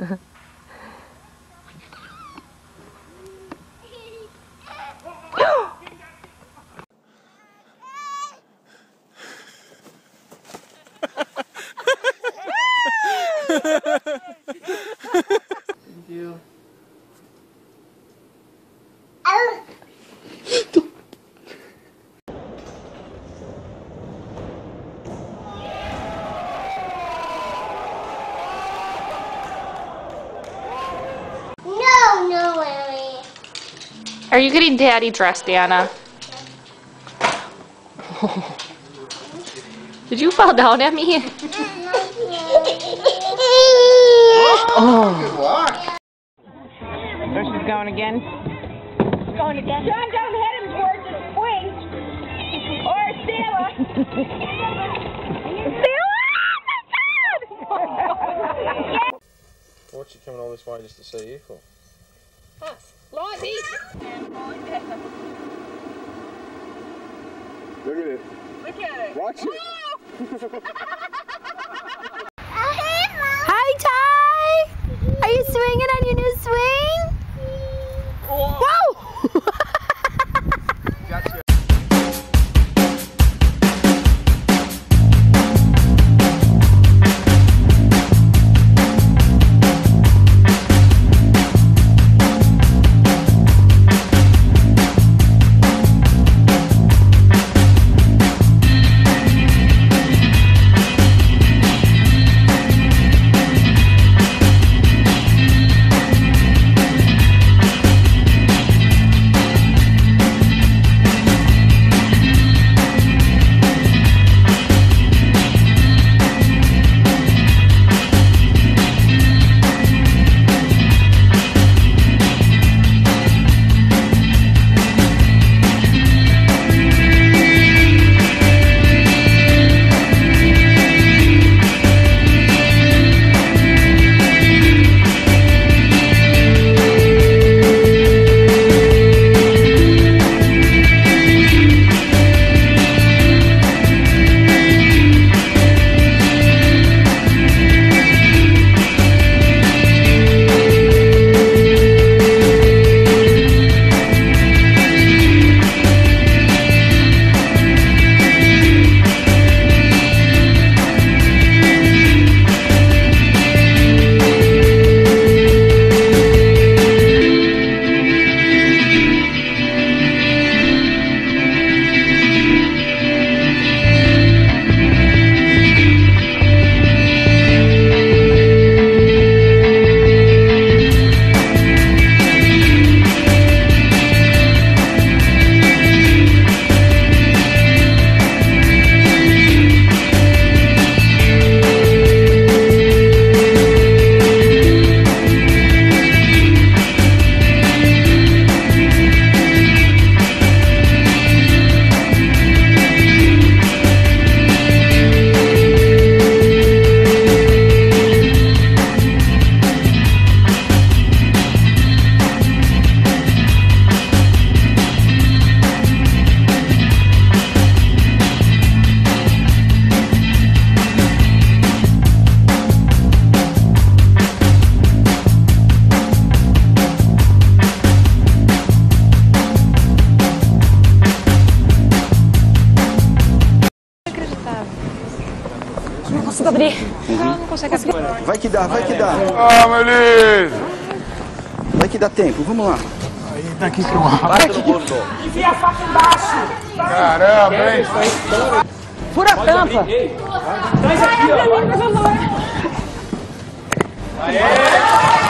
you. No, no, Ellie. Are you getting daddy dressed, Anna? Did you fall down at me? Good oh. luck. There she's going again. Going again. John, don't hit him towards the swing. Or Stella. Stella! Oh What's you coming all this way just to see you for? Like this. Look at it. Look at it. Watch it. consigo abrir. Uhum. Ah, não consegue abrir. Vai que dá, vai que dá. Ah, Melis! Vai que dá tempo, vamos lá. Aí, tá aqui com uma. Enfia a faca embaixo. Caramba, hein? Fura a tampa. Aê!